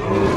Oh.